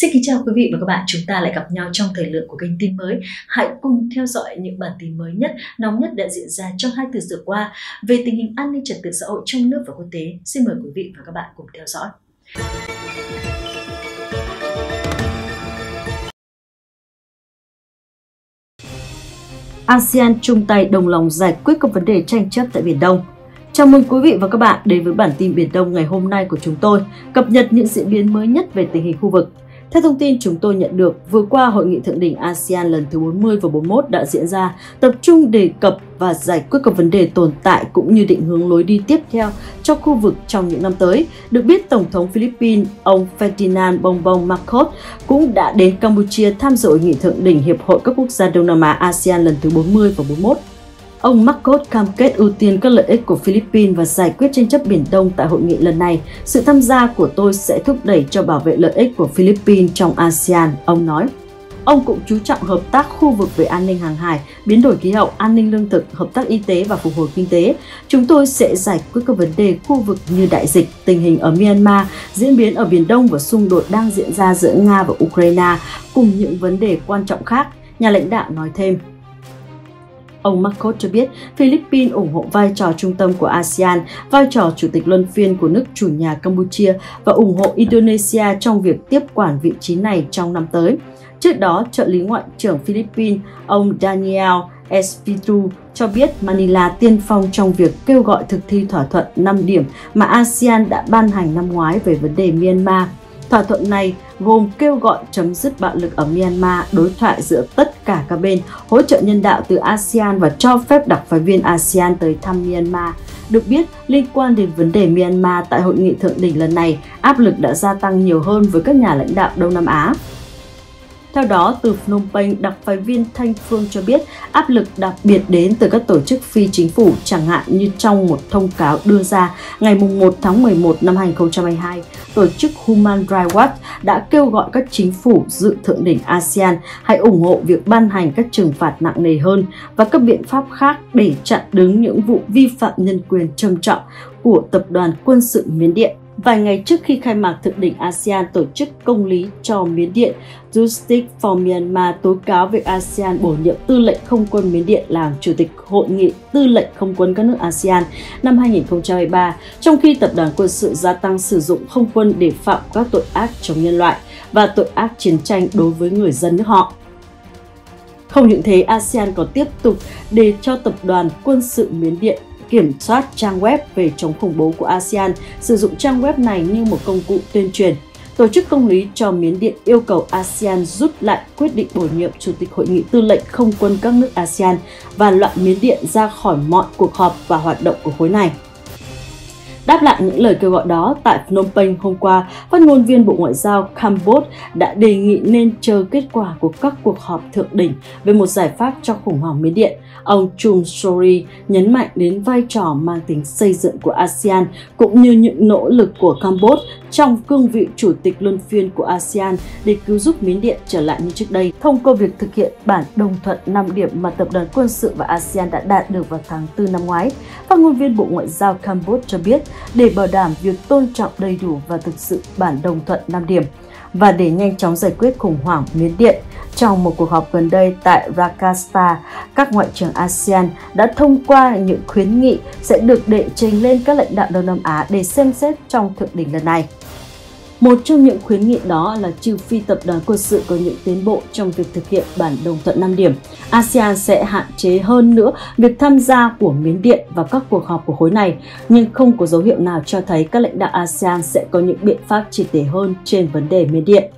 Xin kính chào quý vị và các bạn, chúng ta lại gặp nhau trong thời lượng của kênh tin mới. Hãy cùng theo dõi những bản tin mới nhất, nóng nhất đã diễn ra trong hai từ vừa qua về tình hình an ninh trật tự xã hội trong nước và quốc tế. Xin mời quý vị và các bạn cùng theo dõi. ASEAN chung tay đồng lòng giải quyết các vấn đề tranh chấp tại Biển Đông. Chào mừng quý vị và các bạn đến với bản tin Biển Đông ngày hôm nay của chúng tôi, cập nhật những diễn biến mới nhất về tình hình khu vực. Theo thông tin chúng tôi nhận được, vừa qua hội nghị thượng đỉnh ASEAN lần thứ 40 và 41 đã diễn ra, tập trung đề cập và giải quyết các vấn đề tồn tại cũng như định hướng lối đi tiếp theo cho khu vực trong những năm tới. Được biết, Tổng thống Philippines ông Ferdinand Bongbong Marcos cũng đã đến Campuchia tham dự hội nghị thượng đỉnh Hiệp hội các quốc gia Đông Nam Á ASEAN lần thứ 40 và 41. Ông Marcos cam kết ưu tiên các lợi ích của Philippines và giải quyết tranh chấp Biển Đông tại hội nghị lần này. Sự tham gia của tôi sẽ thúc đẩy cho bảo vệ lợi ích của Philippines trong ASEAN, ông nói. Ông cũng chú trọng hợp tác khu vực về an ninh hàng hải, biến đổi khí hậu, an ninh lương thực, hợp tác y tế và phục hồi kinh tế. Chúng tôi sẽ giải quyết các vấn đề khu vực như đại dịch, tình hình ở Myanmar, diễn biến ở Biển Đông và xung đột đang diễn ra giữa Nga và Ukraine, cùng những vấn đề quan trọng khác, nhà lãnh đạo nói thêm. Ông Marcos cho biết Philippines ủng hộ vai trò trung tâm của ASEAN, vai trò chủ tịch luân phiên của nước chủ nhà Campuchia và ủng hộ Indonesia trong việc tiếp quản vị trí này trong năm tới. Trước đó, trợ lý ngoại trưởng Philippines ông Daniel Espiritu cho biết Manila tiên phong trong việc kêu gọi thực thi thỏa thuận 5 điểm mà ASEAN đã ban hành năm ngoái về vấn đề Myanmar. Thỏa thuận này gồm kêu gọi chấm dứt bạo lực ở Myanmar, đối thoại giữa tất cả các bên, hỗ trợ nhân đạo từ ASEAN và cho phép đặc phái viên ASEAN tới thăm Myanmar. Được biết, liên quan đến vấn đề Myanmar tại hội nghị thượng đỉnh lần này, áp lực đã gia tăng nhiều hơn với các nhà lãnh đạo Đông Nam Á. Theo đó, từ Phnom Penh, đặc phái viên Thanh Phương cho biết áp lực đặc biệt đến từ các tổ chức phi chính phủ, chẳng hạn như trong một thông cáo đưa ra ngày 1 tháng 11 năm 2022, tổ chức Human Rights Watch đã kêu gọi các chính phủ dự thượng đỉnh ASEAN hãy ủng hộ việc ban hành các trừng phạt nặng nề hơn và các biện pháp khác để chặn đứng những vụ vi phạm nhân quyền trầm trọng của tập đoàn quân sự Miến Điện. Vài ngày trước khi khai mạc thượng đỉnh ASEAN tổ chức công lý cho Miến Điện, Justice for Myanmar tố cáo việc ASEAN bổ nhiệm tư lệnh không quân Miến Điện làm chủ tịch hội nghị tư lệnh không quân các nước ASEAN năm 2023, trong khi tập đoàn quân sự gia tăng sử dụng không quân để phạm các tội ác chống nhân loại và tội ác chiến tranh đối với người dân nước họ. Không những thế, ASEAN còn tiếp tục đề cho tập đoàn quân sự Miến Điện kiểm soát trang web về chống khủng bố của ASEAN, sử dụng trang web này như một công cụ tuyên truyền. Tổ chức công lý cho Miến Điện yêu cầu ASEAN rút lại quyết định bổ nhiệm Chủ tịch Hội nghị Tư lệnh Không quân các nước ASEAN và loại Miến Điện ra khỏi mọi cuộc họp và hoạt động của khối này. Đáp lại những lời kêu gọi đó, tại Phnom Penh hôm qua, phát ngôn viên Bộ Ngoại giao Campuchia đã đề nghị nên chờ kết quả của các cuộc họp thượng đỉnh về một giải pháp cho khủng hoảng Miến Điện. Ông Chung Sori nhấn mạnh đến vai trò mang tính xây dựng của ASEAN cũng như những nỗ lực của Campuchia trong cương vị chủ tịch luân phiên của ASEAN để cứu giúp Miến Điện trở lại như trước đây thông qua việc thực hiện bản đồng thuận 5 điểm mà Tập đoàn Quân sự và ASEAN đã đạt được vào tháng 4 năm ngoái. Phát ngôn viên Bộ Ngoại giao Campuchia cho biết, để bảo đảm việc tôn trọng đầy đủ và thực sự bản đồng thuận 5 điểm và để nhanh chóng giải quyết khủng hoảng Miến Điện. Trong một cuộc họp gần đây tại Rakasta, các ngoại trưởng ASEAN đã thông qua những khuyến nghị sẽ được đệ trình lên các lãnh đạo Đông Nam Á để xem xét trong thượng đỉnh lần này. Một trong những khuyến nghị đó là trừ phi tập đoàn quân sự có những tiến bộ trong việc thực hiện bản đồng thuận 5 điểm, ASEAN sẽ hạn chế hơn nữa việc tham gia của Miến Điện vào các cuộc họp của khối này, nhưng không có dấu hiệu nào cho thấy các lãnh đạo ASEAN sẽ có những biện pháp triệt để hơn trên vấn đề Miến Điện.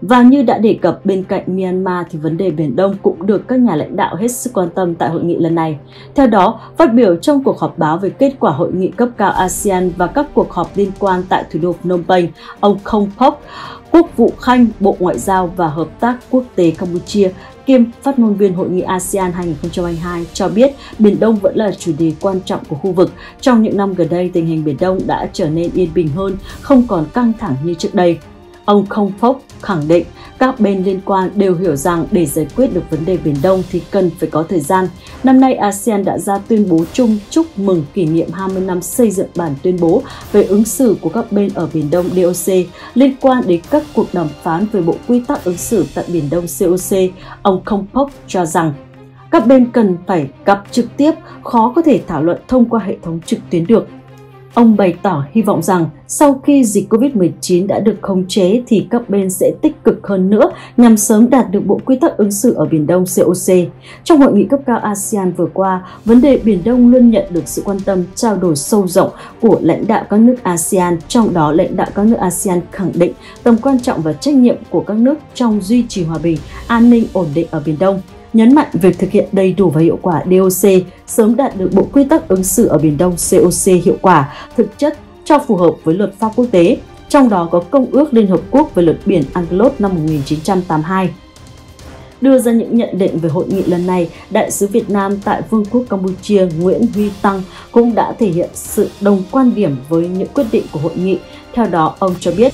Và như đã đề cập bên cạnh Myanmar thì vấn đề Biển Đông cũng được các nhà lãnh đạo hết sức quan tâm tại hội nghị lần này. Theo đó, phát biểu trong cuộc họp báo về kết quả hội nghị cấp cao ASEAN và các cuộc họp liên quan tại thủ đô Phnom Penh, ông Khong Phok, Quốc vụ Khanh, Bộ Ngoại giao và Hợp tác Quốc tế Campuchia kiêm phát ngôn viên Hội nghị ASEAN 2022 cho biết Biển Đông vẫn là chủ đề quan trọng của khu vực. Trong những năm gần đây, tình hình Biển Đông đã trở nên yên bình hơn, không còn căng thẳng như trước đây. Ông Không Phốc khẳng định Các bên liên quan đều hiểu rằng để giải quyết được vấn đề Biển Đông thì cần phải có thời gian. Năm nay, ASEAN đã ra tuyên bố chung chúc mừng kỷ niệm 20 năm xây dựng bản tuyên bố về ứng xử của các bên ở Biển Đông DOC liên quan đến các cuộc đàm phán về bộ quy tắc ứng xử tại Biển Đông COC. Ông Không Phốc cho rằng các bên cần phải gặp trực tiếp, khó có thể thảo luận thông qua hệ thống trực tuyến được. Ông bày tỏ hy vọng rằng sau khi dịch COVID-19 đã được khống chế thì các bên sẽ tích cực hơn nữa nhằm sớm đạt được bộ quy tắc ứng xử ở Biển Đông COC. Trong hội nghị cấp cao ASEAN vừa qua, vấn đề Biển Đông luôn nhận được sự quan tâm trao đổi sâu rộng của lãnh đạo các nước ASEAN, trong đó lãnh đạo các nước ASEAN khẳng định tầm quan trọng và trách nhiệm của các nước trong duy trì hòa bình, an ninh, ổn định ở Biển Đông nhấn mạnh việc thực hiện đầy đủ và hiệu quả DOC, sớm đạt được bộ quy tắc ứng xử ở Biển Đông COC hiệu quả, thực chất cho phù hợp với luật pháp quốc tế, trong đó có Công ước Liên Hợp Quốc về luật biển UNCLOS năm 1982. Đưa ra những nhận định về hội nghị lần này, Đại sứ Việt Nam tại Vương quốc Campuchia Nguyễn Huy Tăng cũng đã thể hiện sự đồng quan điểm với những quyết định của hội nghị. Theo đó, ông cho biết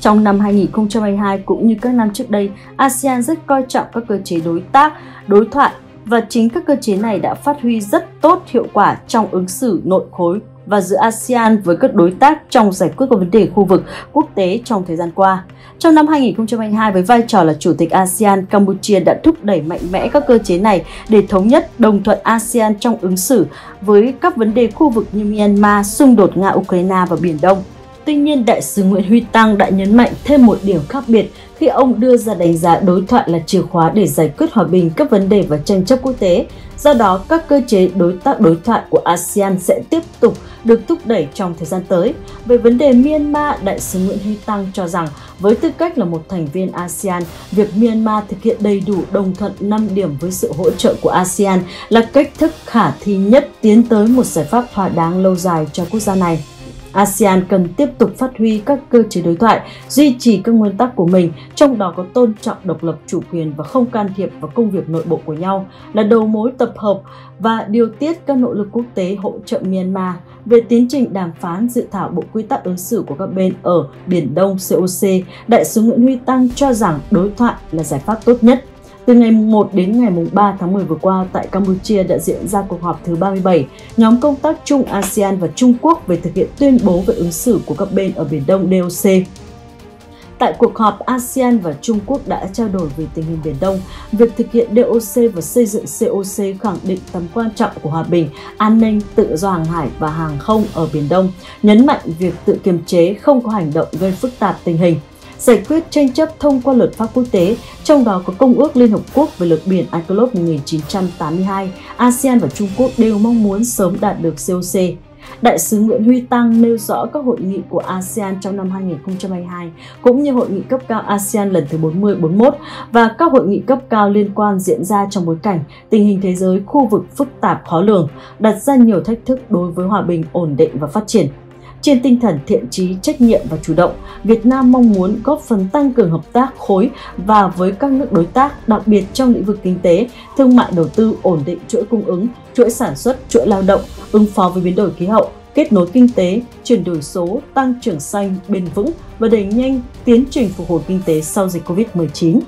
trong năm 2022 cũng như các năm trước đây, ASEAN rất coi trọng các cơ chế đối tác, đối thoại và chính các cơ chế này đã phát huy rất tốt hiệu quả trong ứng xử nội khối và giữa ASEAN với các đối tác trong giải quyết các vấn đề khu vực quốc tế trong thời gian qua. Trong năm 2022 với vai trò là chủ tịch ASEAN, Campuchia đã thúc đẩy mạnh mẽ các cơ chế này để thống nhất đồng thuận ASEAN trong ứng xử với các vấn đề khu vực như Myanmar, xung đột Nga-Ukraine và Biển Đông. Tuy nhiên, Đại sứ Nguyễn Huy Tăng đã nhấn mạnh thêm một điểm khác biệt khi ông đưa ra đánh giá đối thoại là chìa khóa để giải quyết hòa bình các vấn đề và tranh chấp quốc tế. Do đó, các cơ chế đối tác đối thoại của ASEAN sẽ tiếp tục được thúc đẩy trong thời gian tới. Về vấn đề Myanmar, Đại sứ Nguyễn Huy Tăng cho rằng với tư cách là một thành viên ASEAN, việc Myanmar thực hiện đầy đủ đồng thuận 5 điểm với sự hỗ trợ của ASEAN là cách thức khả thi nhất tiến tới một giải pháp thỏa đáng lâu dài cho quốc gia này. ASEAN cần tiếp tục phát huy các cơ chế đối thoại, duy trì các nguyên tắc của mình, trong đó có tôn trọng độc lập chủ quyền và không can thiệp vào công việc nội bộ của nhau, là đầu mối tập hợp và điều tiết các nỗ lực quốc tế hỗ trợ Myanmar về tiến trình đàm phán dự thảo bộ quy tắc ứng xử của các bên ở Biển Đông COC. Đại sứ Nguyễn Huy Tăng cho rằng đối thoại là giải pháp tốt nhất từ ngày 1 đến ngày 3 tháng 10 vừa qua tại Campuchia đã diễn ra cuộc họp thứ 37, nhóm công tác chung ASEAN và Trung Quốc về thực hiện tuyên bố về ứng xử của các bên ở Biển Đông DOC. Tại cuộc họp, ASEAN và Trung Quốc đã trao đổi về tình hình Biển Đông. Việc thực hiện DOC và xây dựng COC khẳng định tầm quan trọng của hòa bình, an ninh, tự do hàng hải và hàng không ở Biển Đông, nhấn mạnh việc tự kiềm chế không có hành động gây phức tạp tình hình giải quyết tranh chấp thông qua luật pháp quốc tế, trong đó có Công ước Liên Hợp Quốc về luật biển ICLOP 1982, ASEAN và Trung Quốc đều mong muốn sớm đạt được COC. Đại sứ Nguyễn Huy Tăng nêu rõ các hội nghị của ASEAN trong năm 2022 cũng như hội nghị cấp cao ASEAN lần thứ 40-41 và các hội nghị cấp cao liên quan diễn ra trong bối cảnh tình hình thế giới khu vực phức tạp khó lường, đặt ra nhiều thách thức đối với hòa bình, ổn định và phát triển. Trên tinh thần thiện trí, trách nhiệm và chủ động, Việt Nam mong muốn góp phần tăng cường hợp tác khối và với các nước đối tác, đặc biệt trong lĩnh vực kinh tế, thương mại đầu tư, ổn định chuỗi cung ứng, chuỗi sản xuất, chuỗi lao động, ứng phó với biến đổi khí hậu, kết nối kinh tế, chuyển đổi số, tăng trưởng xanh, bền vững và đẩy nhanh tiến trình phục hồi kinh tế sau dịch Covid-19.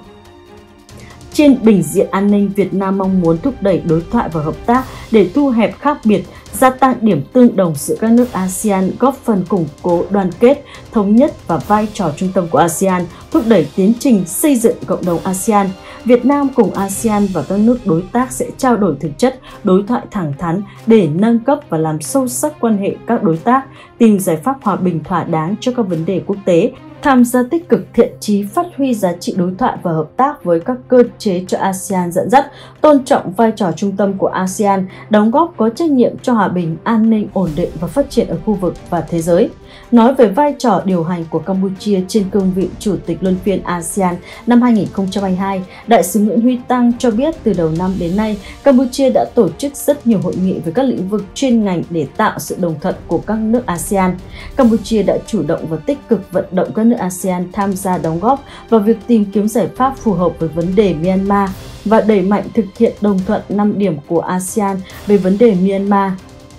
Trên bình diện an ninh, Việt Nam mong muốn thúc đẩy đối thoại và hợp tác để thu hẹp khác biệt, gia tăng điểm tương đồng giữa các nước ASEAN, góp phần củng cố đoàn kết, thống nhất và vai trò trung tâm của ASEAN, thúc đẩy tiến trình xây dựng cộng đồng ASEAN. Việt Nam cùng ASEAN và các nước đối tác sẽ trao đổi thực chất, đối thoại thẳng thắn để nâng cấp và làm sâu sắc quan hệ các đối tác, tìm giải pháp hòa bình thỏa đáng cho các vấn đề quốc tế, tham gia tích cực thiện trí phát huy giá trị đối thoại và hợp tác với các cơ chế cho ASEAN dẫn dắt, tôn trọng vai trò trung tâm của ASEAN, đóng góp có trách nhiệm cho hòa bình, an ninh, ổn định và phát triển ở khu vực và thế giới. Nói về vai trò điều hành của Campuchia trên cương vị Chủ tịch Luân phiên ASEAN năm 2022, Đại sứ Nguyễn Huy Tăng cho biết từ đầu năm đến nay, Campuchia đã tổ chức rất nhiều hội nghị về các lĩnh vực chuyên ngành để tạo sự đồng thuận của các nước ASEAN. Campuchia đã chủ động và tích cực vận động các nước ASEAN tham gia đóng góp vào việc tìm kiếm giải pháp phù hợp với vấn đề Myanmar và đẩy mạnh thực hiện đồng thuận 5 điểm của ASEAN về vấn đề Myanmar.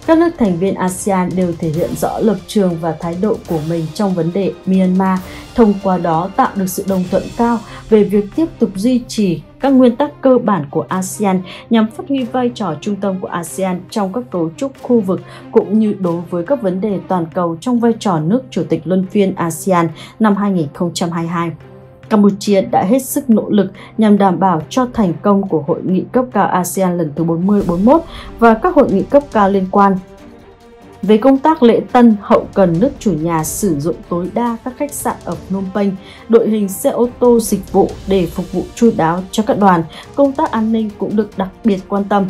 Các nước thành viên ASEAN đều thể hiện rõ lập trường và thái độ của mình trong vấn đề Myanmar, thông qua đó tạo được sự đồng thuận cao về việc tiếp tục duy trì các nguyên tắc cơ bản của ASEAN nhằm phát huy vai trò trung tâm của ASEAN trong các cấu trúc khu vực cũng như đối với các vấn đề toàn cầu trong vai trò nước chủ tịch luân phiên ASEAN năm 2022. Campuchia đã hết sức nỗ lực nhằm đảm bảo cho thành công của hội nghị cấp cao ASEAN lần thứ 40-41 và các hội nghị cấp cao liên quan. Về công tác lễ tân, hậu cần nước chủ nhà sử dụng tối đa các khách sạn ở Phnom Penh, đội hình xe ô tô dịch vụ để phục vụ chu đáo cho các đoàn, công tác an ninh cũng được đặc biệt quan tâm.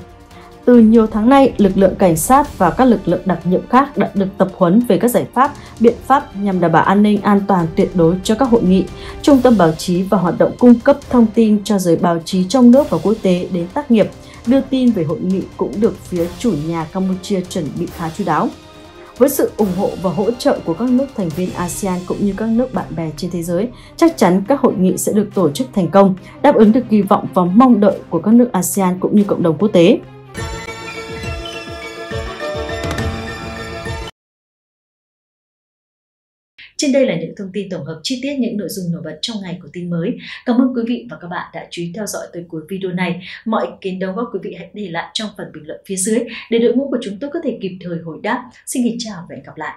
Từ nhiều tháng nay, lực lượng cảnh sát và các lực lượng đặc nhiệm khác đã được tập huấn về các giải pháp, biện pháp nhằm đảm bảo an ninh an toàn tuyệt đối cho các hội nghị, trung tâm báo chí và hoạt động cung cấp thông tin cho giới báo chí trong nước và quốc tế đến tác nghiệp, đưa tin về hội nghị cũng được phía chủ nhà Campuchia chuẩn bị khá chú đáo. Với sự ủng hộ và hỗ trợ của các nước thành viên ASEAN cũng như các nước bạn bè trên thế giới, chắc chắn các hội nghị sẽ được tổ chức thành công, đáp ứng được kỳ vọng và mong đợi của các nước ASEAN cũng như cộng đồng quốc tế. Trên đây là những thông tin tổng hợp chi tiết những nội dung nổi bật trong ngày của tin mới. Cảm ơn quý vị và các bạn đã chú ý theo dõi tới cuối video này. Mọi ý kiến đóng góp quý vị hãy để lại trong phần bình luận phía dưới để đội ngũ của chúng tôi có thể kịp thời hồi đáp. Xin kính chào và hẹn gặp lại.